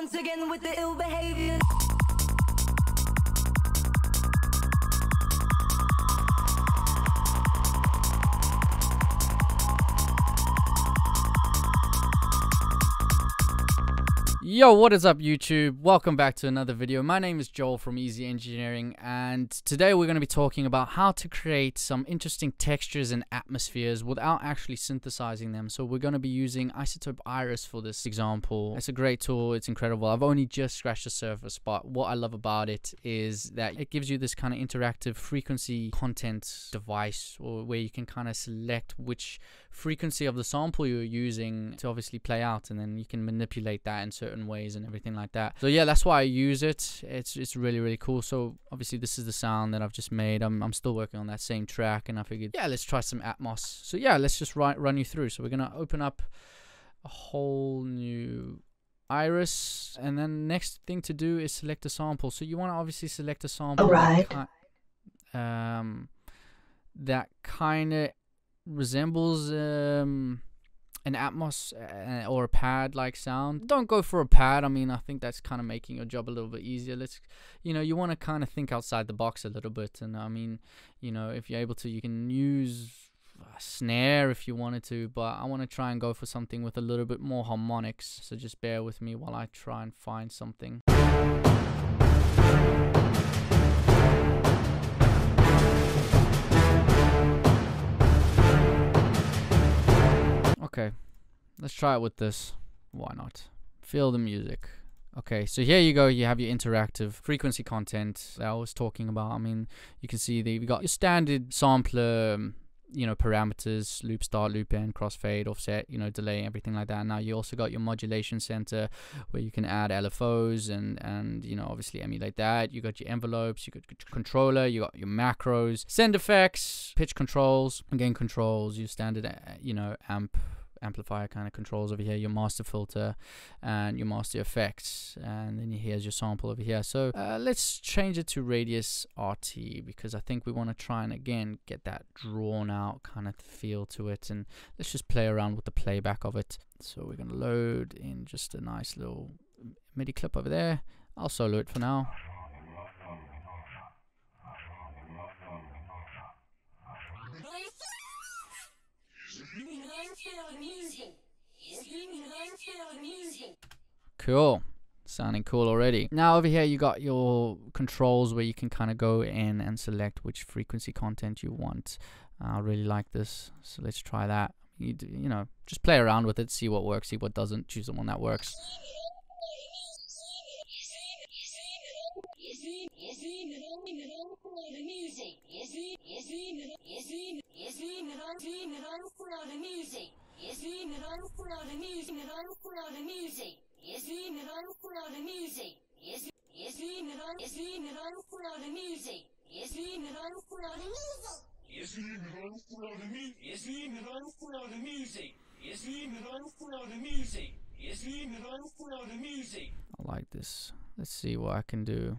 once again with the ill behavior. Yo, what is up YouTube? Welcome back to another video. My name is Joel from EZ Engineering and today we're going to be talking about how to create some interesting textures and atmospheres without actually synthesizing them. So we're going to be using iZotope Iris for this example. It's a great tool, it's incredible. I've only just scratched the surface, but what I love about it is that it gives you this kind of interactive frequency content device or where you can kind of select which frequency of the sample you're using to obviously play out and then you can manipulate that in certain ways and everything like that. So yeah that's why i use it. It's it's really really cool. So obviously this is the sound that i've just made. I'm, I'm still working on that same track and i figured yeah let's try some atmos. So yeah let's just run, run you through. So we're gonna open up a whole new iris and then next thing to do is select a sample. So you want to obviously select a sample All right. um that kind of resembles um an Atmos uh, or a pad like sound. Don't go for a pad. I mean, I think that's kind of making your job a little bit easier. Let's, you know, you want to kind of think outside the box a little bit. And I mean, you know, if you're able to, you can use a snare if you wanted to, but I want to try and go for something with a little bit more harmonics. So just bear with me while I try and find something. Okay, let's try it with this. Why not? Feel the music. Okay, so here you go. You have your interactive frequency content I was talking about. I mean, you can see that you've got your standard sampler, um, you know, parameters, loop start, loop end, crossfade, offset, you know, delay, everything like that. Now you also got your modulation center where you can add LFOs and and you know obviously emulate that. You got your envelopes, you got your controller, you got your macros, send effects, pitch controls, gain controls, your standard uh, you know amp amplifier kind of controls over here, your master filter and your master effects, and then here's your sample over here. So uh, let's change it to radius RT because I think we want to try and again get that drawn out kind of feel to it, and let's just play around with the playback of it. So we're gonna load in just a nice little MIDI clip over there. I'll solo it for now. Cool. Sounding cool already. Now over here you got your controls where you can kind of go in and select which frequency content you want. I really like this, so let's try that. You, d- you know, just play around with it, see what works, see what doesn't, choose the one that works. I like this. Let's see what I can do.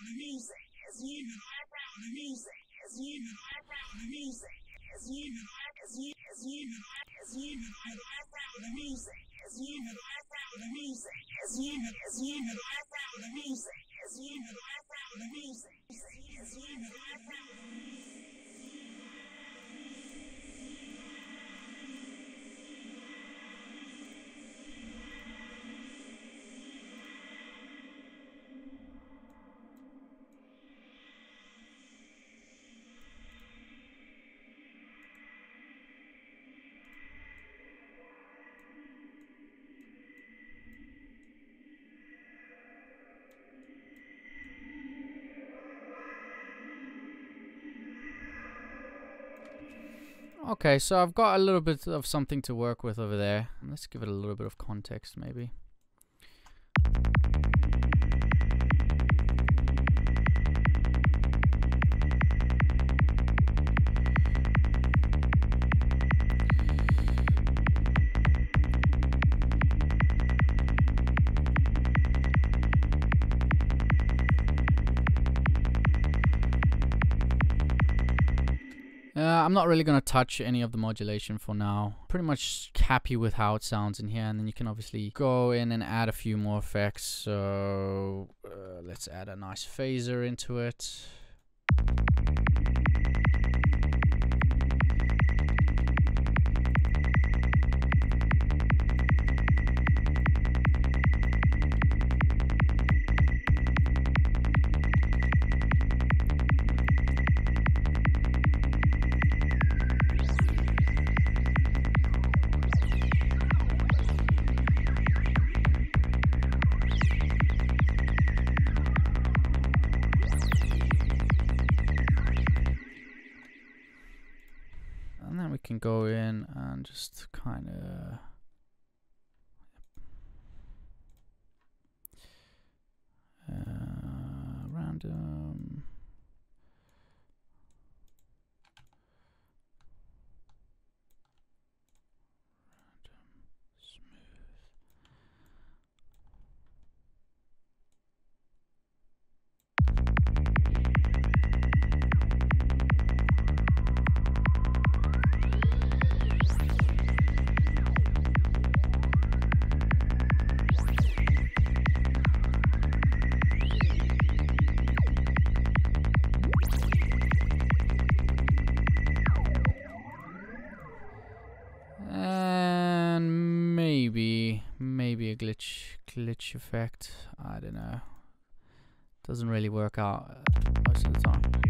The music is you. The music is you. The music is you. Is you. Is you. Is you. The music is you. The music is you. Is you. The music Okay, so I've got a little bit of something to work with over there. Let's give it a little bit of context, maybe. I'm not really going to touch any of the modulation for now. Pretty much happy with how it sounds in here. And then you can obviously go in and add a few more effects. So uh, let's add a nice phaser into it. And then we can go in and just kind of uh, random glitch glitch effect. I don't know. Doesn't really work out uh, most of the time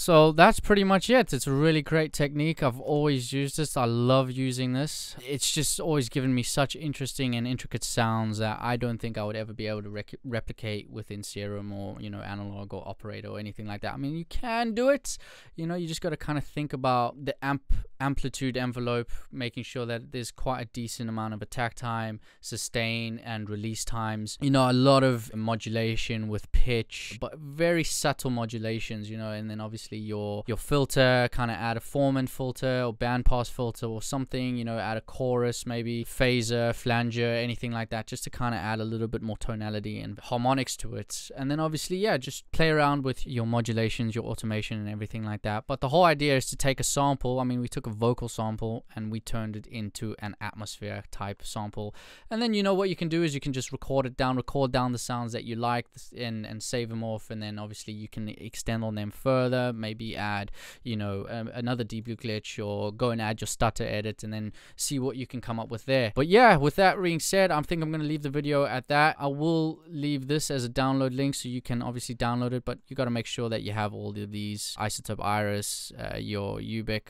So that's pretty much it. It's a really great technique. I've always used this. I love using this. It's just always given me such interesting and intricate sounds that I don't think I would ever be able to replicate within Serum or, you know, analog or operator or anything like that. I mean, you can do it. You know, you just got to kind of think about the amp amplitude envelope, making sure that there's quite a decent amount of attack time, sustain, and release times. You know, a lot of modulation with pitch, but very subtle modulations, you know, and then obviously your your filter, kind of add a formant filter or bandpass filter or something, you know, add a chorus, maybe phaser, flanger, anything like that, just to kind of add a little bit more tonality and harmonics to it. And then obviously, yeah, just play around with your modulations, your automation, and everything like that. But the whole idea is to take a sample. I mean, we took a vocal sample and we turned it into an atmosphere type sample. And then you know what you can do is you can just record it down, record down the sounds that you like, and and save them off. And then obviously you can extend on them further. Maybe add, you know, um, another dBlue Glitch, or go and add your stutter edit, and then see what you can come up with there. But yeah, with that being said, I think I'm gonna leave the video at that. I will leave this as a download link so you can obviously download it, but you got to make sure that you have all of these iZotope Iris, uh, your Uhbik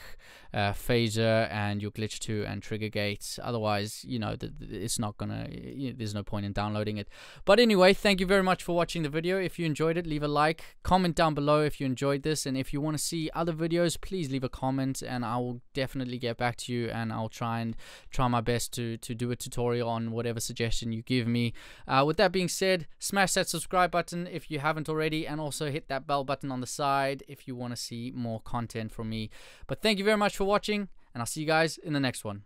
uh, phaser and your glitch 2 and trigger gates otherwise you know it's not gonna y- there's no point in downloading it but anyway thank you very much for watching the video if you enjoyed it leave a like comment down below if you enjoyed this and if you want to see other videos please leave a comment and i will definitely get back to you and i'll try and try my best to to do a tutorial on whatever suggestion you give me uh, with that being said smash that subscribe button if you haven't already and also hit that bell button on the side if you want to see more content from me but thank you very much for watching watching, and I'll see you guys in the next one.